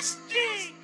Majestic.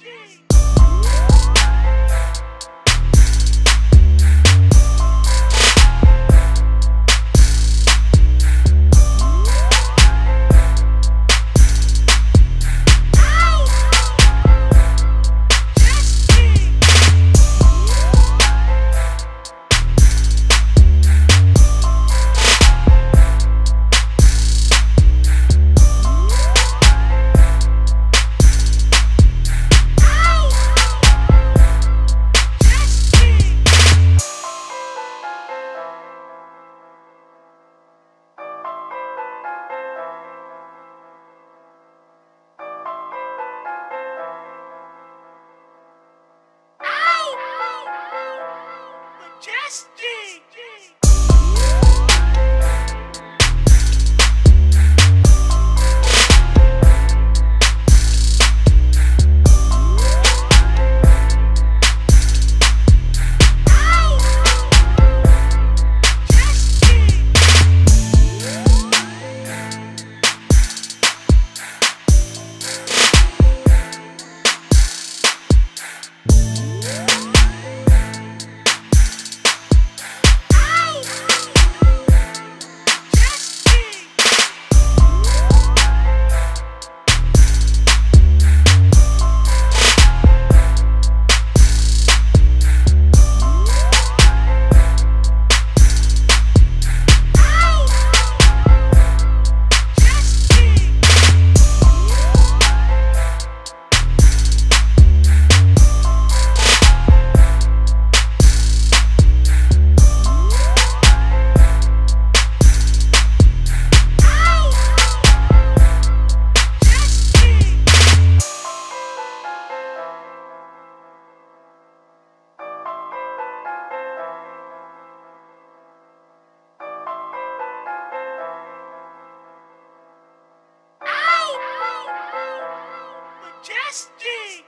Majestic.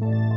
Thank